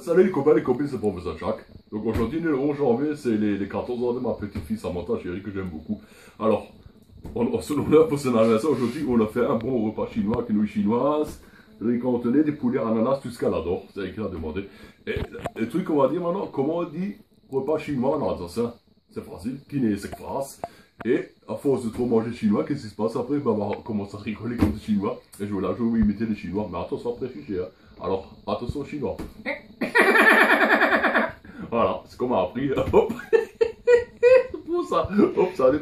Salut les copains, les copines, c'est professeur Jacques. Donc aujourd'hui, le 11 janvier, c'est les, les 14 ans de ma petite fille Samantha, chérie, que j'aime beaucoup. Alors, on, on se l'a pour son anniversaire, aujourd'hui, on a fait un bon repas chinois, avec nouilles chinoises, riz cantonné, des poulets ananas, tout ce qu'elle adore, c'est elle qui l'a demandé. Et le truc qu'on va dire maintenant, comment on dit repas chinois en alsacien? C'est facile, n'est cette phrase. Et à force de trop manger chinois, qu'est-ce qui se passe après? Bah, On va commencer à rigoler comme des chinois. Et je là, je vais imiter les chinois. Mais attention. Hein. Alors, attention chinois. Voilà, c'est comme on a appris. Hop Pour ça. Hop, ça allait